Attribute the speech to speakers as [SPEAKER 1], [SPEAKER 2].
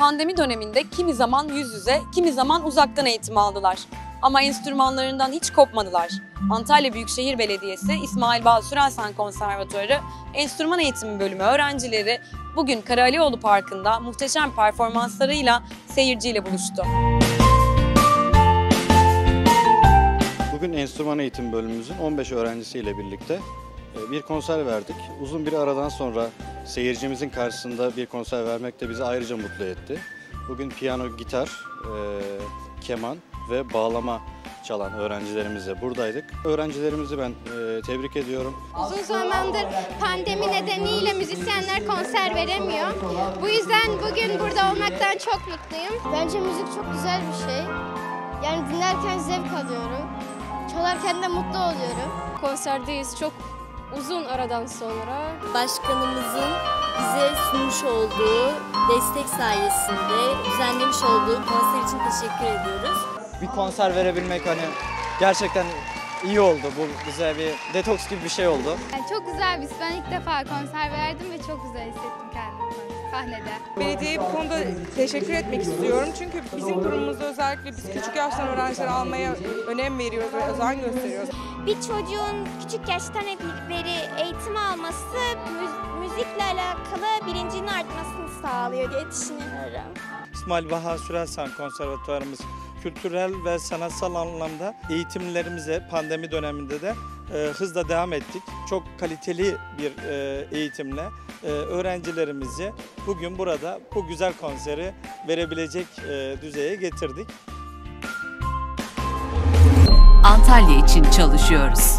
[SPEAKER 1] Pandemi döneminde kimi zaman yüz yüze, kimi zaman uzaktan eğitim aldılar. Ama enstrümanlarından hiç kopmadılar. Antalya Büyükşehir Belediyesi İsmail Basur Hasan Konservatuarı Enstrüman Eğitimi Bölümü öğrencileri bugün Karalioğlu Parkı'nda muhteşem performanslarıyla seyirciyle buluştu.
[SPEAKER 2] Bugün enstrüman eğitim bölümümüzün 15 öğrencisiyle birlikte e, bir konser verdik. Uzun bir aradan sonra seyircimizin karşısında bir konser vermek de bizi ayrıca mutlu etti. Bugün piyano, gitar, e, keman ve bağlama çalan öğrencilerimizle buradaydık. Öğrencilerimizi ben e, tebrik ediyorum.
[SPEAKER 3] Uzun zamandır pandemi nedeniyle müzisyenler konser veremiyor. Bu yüzden bugün burada olmaktan çok mutluyum.
[SPEAKER 4] Bence müzik çok güzel bir şey. Yani dinlerken zevk alıyorum. Çalarken de mutlu oluyorum.
[SPEAKER 5] konserdeyiz çok uzun aradan sonra.
[SPEAKER 6] Başkanımızın bize sunmuş olduğu destek sayesinde düzenlemiş olduğu konser için teşekkür ediyoruz.
[SPEAKER 7] bir konser verebilmek hani gerçekten iyi oldu. Bu bize bir detoks gibi bir şey oldu.
[SPEAKER 3] Yani çok güzel bir Ben ilk defa konser verdim ve çok güzel hissettim kendimi sahnede.
[SPEAKER 8] Belediyeye bu konuda teşekkür etmek istiyorum. Çünkü bizim kurumumuzda özellikle biz küçük yaştan öğrenciler almaya önem veriyoruz ve özen gösteriyoruz.
[SPEAKER 3] Bir çocuğun küçük yaştan beri eğitim alması müzikle alakalı bilincinin artmasını sağlıyor diye düşünüyorum.
[SPEAKER 9] İsmail Baha Sürelsan Konservatuvarımız kültürel ve sanatsal anlamda eğitimlerimize pandemi döneminde de e, hızla devam ettik. Çok kaliteli bir e, eğitimle e, öğrencilerimizi bugün burada bu güzel konseri verebilecek e, düzeye getirdik.
[SPEAKER 10] Antalya için çalışıyoruz.